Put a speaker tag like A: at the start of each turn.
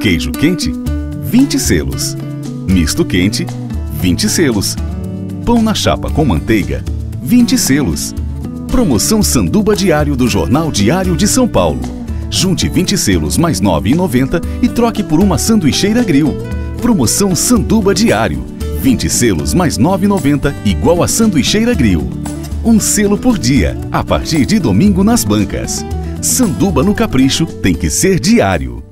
A: Queijo quente, 20 selos. Misto quente, 20 selos. Pão na chapa com manteiga, 20 selos. Promoção Sanduba Diário do Jornal Diário de São Paulo. Junte 20 selos mais R$ 9,90 e troque por uma sanduicheira grill. Promoção Sanduba Diário. 20 selos mais R$ 9,90 igual a sanduicheira grill. Um selo por dia, a partir de domingo nas bancas. Sanduba no Capricho tem que ser diário.